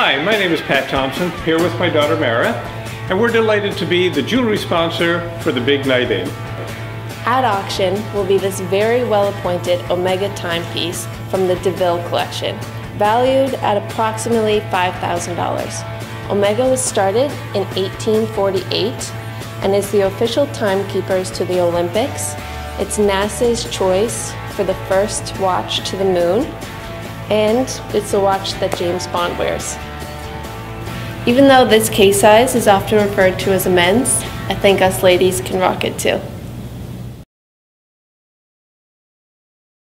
Hi, my name is Pat Thompson, here with my daughter Mara, and we're delighted to be the jewelry sponsor for the big night in. At auction will be this very well appointed Omega timepiece from the DeVille collection, valued at approximately $5,000. Omega was started in 1848 and is the official timekeepers to the Olympics. It's NASA's choice for the first watch to the moon, and it's the watch that James Bond wears. Even though this case size is often referred to as a men's, I think us ladies can rock it too.